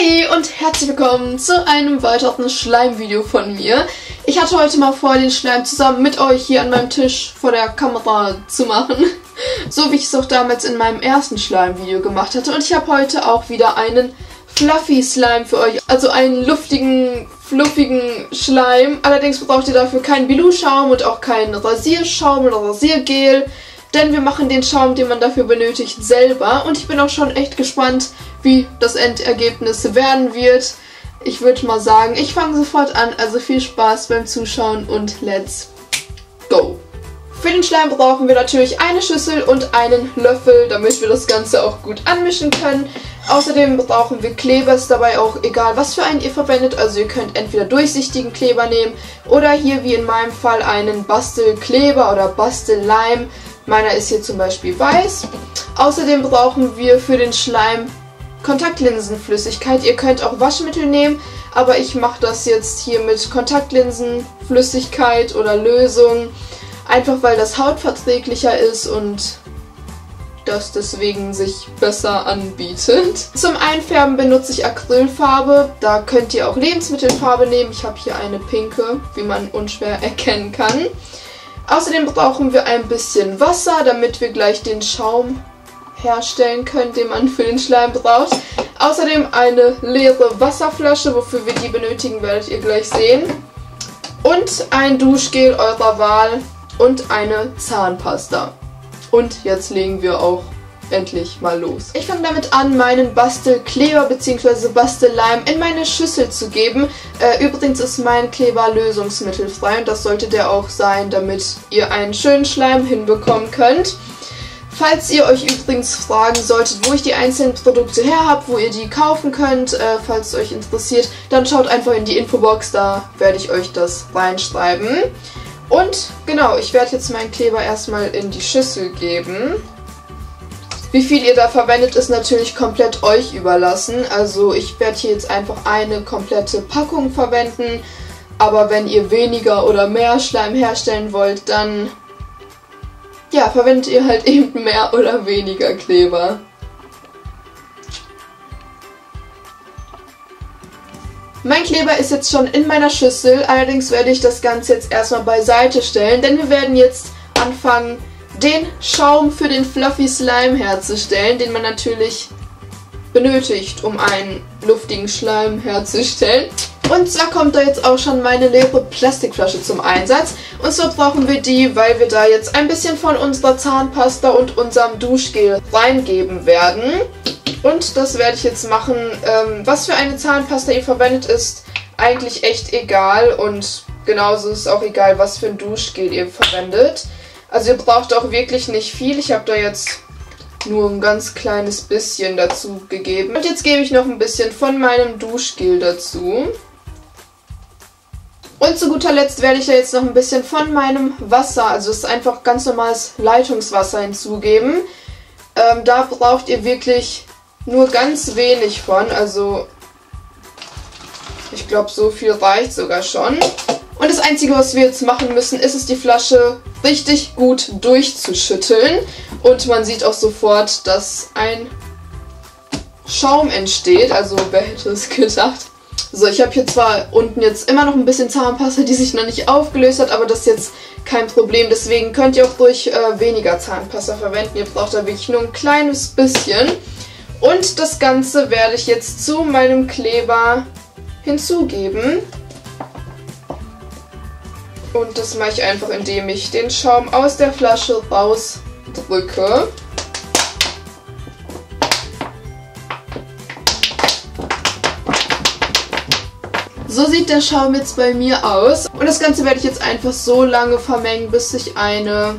Hey und herzlich willkommen zu einem weiteren Schleimvideo von mir. Ich hatte heute mal vor, den Schleim zusammen mit euch hier an meinem Tisch vor der Kamera zu machen. So wie ich es auch damals in meinem ersten Schleimvideo gemacht hatte. Und ich habe heute auch wieder einen Fluffy Slime für euch. Also einen luftigen, fluffigen Schleim. Allerdings braucht ihr dafür keinen Bilou-Schaum und auch keinen Rasierschaum oder Rasiergel. Denn wir machen den Schaum, den man dafür benötigt, selber. Und ich bin auch schon echt gespannt, wie das Endergebnis werden wird. Ich würde mal sagen, ich fange sofort an. Also viel Spaß beim Zuschauen und let's go! Für den Schleim brauchen wir natürlich eine Schüssel und einen Löffel, damit wir das Ganze auch gut anmischen können. Außerdem brauchen wir Kleber, ist dabei auch egal, was für einen ihr verwendet. Also ihr könnt entweder durchsichtigen Kleber nehmen oder hier wie in meinem Fall einen Bastelkleber oder Bastelleim. Meiner ist hier zum Beispiel weiß. Außerdem brauchen wir für den Schleim Kontaktlinsenflüssigkeit. Ihr könnt auch Waschmittel nehmen, aber ich mache das jetzt hier mit Kontaktlinsenflüssigkeit oder Lösung. Einfach weil das hautverträglicher ist und das deswegen sich besser anbietet. Zum Einfärben benutze ich Acrylfarbe. Da könnt ihr auch Lebensmittelfarbe nehmen. Ich habe hier eine pinke, wie man unschwer erkennen kann. Außerdem brauchen wir ein bisschen Wasser, damit wir gleich den Schaum herstellen können, den man für den Schleim braucht. Außerdem eine leere Wasserflasche, wofür wir die benötigen, werdet ihr gleich sehen. Und ein Duschgel eurer Wahl und eine Zahnpasta. Und jetzt legen wir auch endlich mal los. Ich fange damit an, meinen Bastelkleber bzw. Bastelleim in meine Schüssel zu geben. Äh, übrigens ist mein Kleber lösungsmittelfrei und das sollte der auch sein, damit ihr einen schönen Schleim hinbekommen könnt. Falls ihr euch übrigens fragen solltet, wo ich die einzelnen Produkte her habe, wo ihr die kaufen könnt, äh, falls es euch interessiert, dann schaut einfach in die Infobox, da werde ich euch das reinschreiben. Und genau, ich werde jetzt meinen Kleber erstmal in die Schüssel geben. Wie viel ihr da verwendet, ist natürlich komplett euch überlassen. Also ich werde hier jetzt einfach eine komplette Packung verwenden. Aber wenn ihr weniger oder mehr Schleim herstellen wollt, dann ja, verwendet ihr halt eben mehr oder weniger Kleber. Mein Kleber ist jetzt schon in meiner Schüssel, allerdings werde ich das Ganze jetzt erstmal beiseite stellen, denn wir werden jetzt anfangen, den Schaum für den Fluffy Slime herzustellen, den man natürlich benötigt, um einen luftigen Schleim herzustellen. Und zwar kommt da jetzt auch schon meine leere Plastikflasche zum Einsatz. Und zwar brauchen wir die, weil wir da jetzt ein bisschen von unserer Zahnpasta und unserem Duschgel reingeben werden. Und das werde ich jetzt machen. Ähm, was für eine Zahnpasta ihr verwendet, ist eigentlich echt egal. Und genauso ist es auch egal, was für ein Duschgel ihr verwendet. Also ihr braucht auch wirklich nicht viel. Ich habe da jetzt nur ein ganz kleines bisschen dazu gegeben. Und jetzt gebe ich noch ein bisschen von meinem Duschgel dazu. Und zu guter Letzt werde ich da jetzt noch ein bisschen von meinem Wasser, also es ist einfach ganz normales Leitungswasser hinzugeben. Ähm, da braucht ihr wirklich nur ganz wenig von. Also ich glaube, so viel reicht sogar schon. Und das Einzige, was wir jetzt machen müssen, ist es, die Flasche richtig gut durchzuschütteln. Und man sieht auch sofort, dass ein Schaum entsteht. Also wer hätte es gedacht. So, ich habe hier zwar unten jetzt immer noch ein bisschen Zahnpasta, die sich noch nicht aufgelöst hat, aber das ist jetzt kein Problem. Deswegen könnt ihr auch durch äh, weniger Zahnpasta verwenden. Ihr braucht da wirklich nur ein kleines bisschen. Und das Ganze werde ich jetzt zu meinem Kleber hinzugeben. Und das mache ich einfach, indem ich den Schaum aus der Flasche rausdrücke. So sieht der Schaum jetzt bei mir aus. Und das Ganze werde ich jetzt einfach so lange vermengen, bis ich eine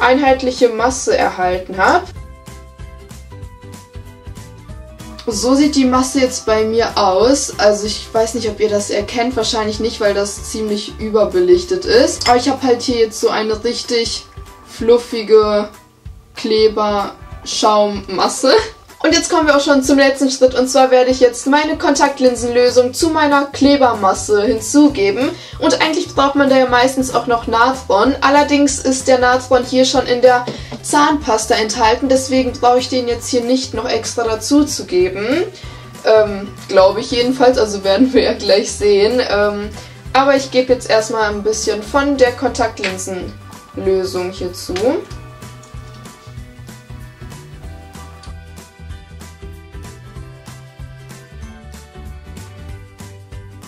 einheitliche Masse erhalten habe. So sieht die Masse jetzt bei mir aus. Also ich weiß nicht, ob ihr das erkennt. Wahrscheinlich nicht, weil das ziemlich überbelichtet ist. Aber ich habe halt hier jetzt so eine richtig fluffige Kleber-Schaummasse. Und jetzt kommen wir auch schon zum letzten Schritt und zwar werde ich jetzt meine Kontaktlinsenlösung zu meiner Klebermasse hinzugeben. Und eigentlich braucht man da ja meistens auch noch Natron. Allerdings ist der Natron hier schon in der Zahnpasta enthalten, deswegen brauche ich den jetzt hier nicht noch extra dazu zu geben. Ähm, Glaube ich jedenfalls, also werden wir ja gleich sehen. Ähm, aber ich gebe jetzt erstmal ein bisschen von der Kontaktlinsenlösung hierzu.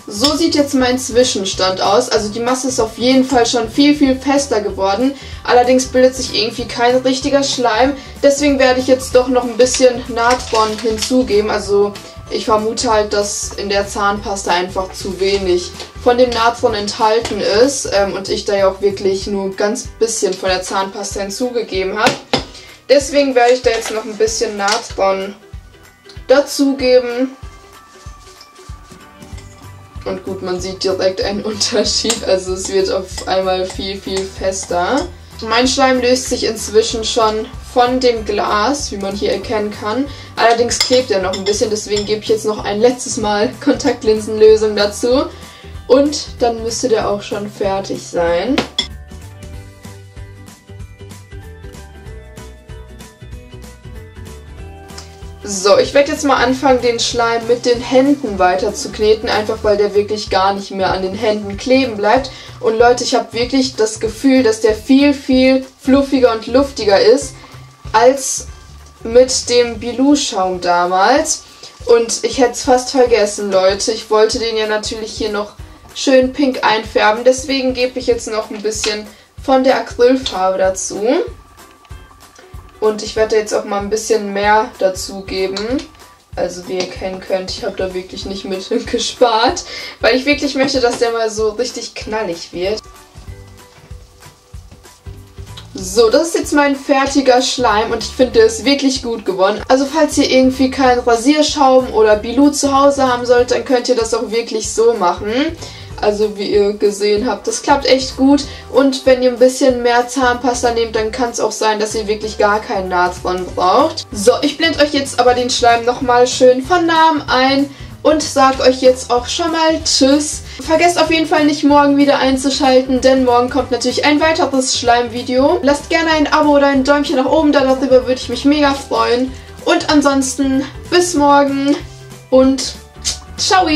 So sieht jetzt mein Zwischenstand aus. Also die Masse ist auf jeden Fall schon viel, viel fester geworden. Allerdings bildet sich irgendwie kein richtiger Schleim. Deswegen werde ich jetzt doch noch ein bisschen Natron hinzugeben. Also ich vermute halt, dass in der Zahnpasta einfach zu wenig von dem Natron enthalten ist. Ähm, und ich da ja auch wirklich nur ganz bisschen von der Zahnpasta hinzugegeben habe. Deswegen werde ich da jetzt noch ein bisschen Natron dazugeben. Und gut, man sieht direkt einen Unterschied. Also es wird auf einmal viel, viel fester. Mein Schleim löst sich inzwischen schon von dem Glas, wie man hier erkennen kann. Allerdings klebt er noch ein bisschen, deswegen gebe ich jetzt noch ein letztes Mal Kontaktlinsenlösung dazu. Und dann müsste der auch schon fertig sein. So, ich werde jetzt mal anfangen, den Schleim mit den Händen weiter zu kneten, einfach weil der wirklich gar nicht mehr an den Händen kleben bleibt. Und Leute, ich habe wirklich das Gefühl, dass der viel, viel fluffiger und luftiger ist als mit dem Bilou-Schaum damals. Und ich hätte es fast vergessen, Leute. Ich wollte den ja natürlich hier noch schön pink einfärben. Deswegen gebe ich jetzt noch ein bisschen von der Acrylfarbe dazu. Und ich werde jetzt auch mal ein bisschen mehr dazu geben. Also wie ihr erkennen könnt, ich habe da wirklich nicht mit gespart, weil ich wirklich möchte, dass der mal so richtig knallig wird. So, das ist jetzt mein fertiger Schleim und ich finde, der ist wirklich gut geworden. Also falls ihr irgendwie keinen Rasierschaum oder Bilou zu Hause haben sollt, dann könnt ihr das auch wirklich so machen. Also wie ihr gesehen habt, das klappt echt gut. Und wenn ihr ein bisschen mehr Zahnpasta nehmt, dann kann es auch sein, dass ihr wirklich gar keinen Natron braucht. So, ich blende euch jetzt aber den Schleim nochmal schön von Namen ein und sage euch jetzt auch schon mal Tschüss. Vergesst auf jeden Fall nicht morgen wieder einzuschalten, denn morgen kommt natürlich ein weiteres Schleimvideo. Lasst gerne ein Abo oder ein Däumchen nach oben da, darüber würde ich mich mega freuen. Und ansonsten bis morgen und ciao!